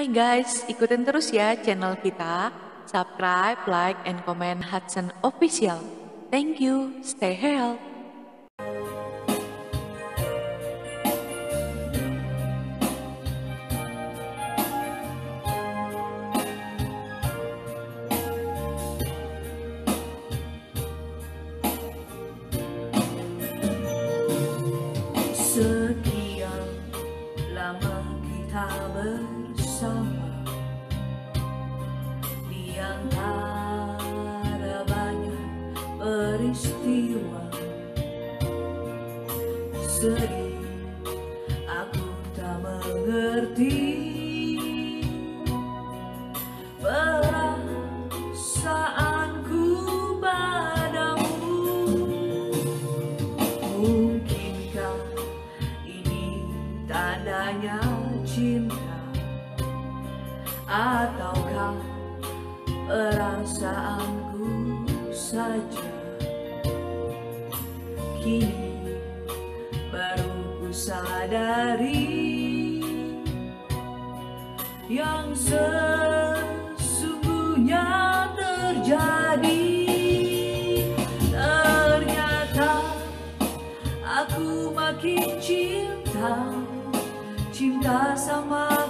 Hai guys, ikutin terus ya channel kita. Subscribe, like, and comment Hudson Official. Thank you. Stay healthy. Sekian lama kita bersama Di antara banyak peristiwa. Sering aku tak mengerti. Perasaanku padamu. Mungkinkah ini tandanya cinta Ataukah perasaanku saja? Kini baru ku sadari Yang sesungguhnya terjadi. Ternyata Aku makin cinta Cinta sama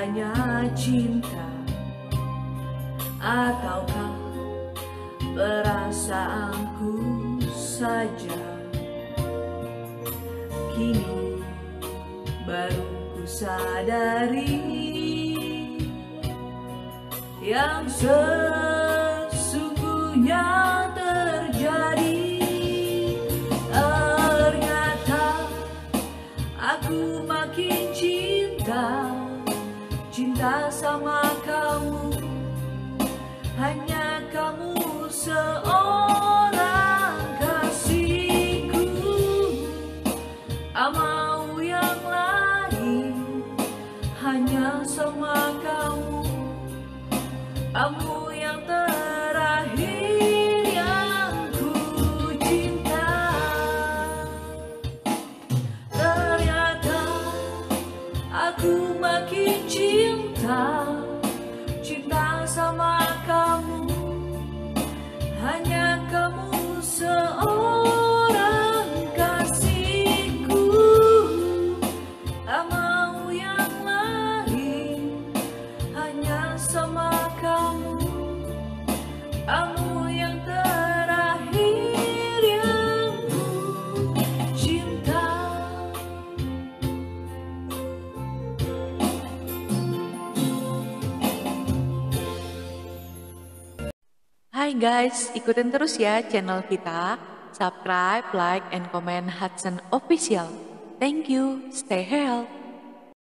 tandanya cinta? Ataukah perasaanku saja? Kini baru ku sadari Yang sesungguhnya terjadi. Ternyata Aku makin cinta Cinta sama kamu. Hanya kamu seorang kasihku. Mau yang lain Hanya sama kamu. Kamu Hai guys, ikutin terus ya channel kita. Subscribe, like, and comment Hudson Official. Thank you. Stay healthy.